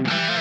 Bye.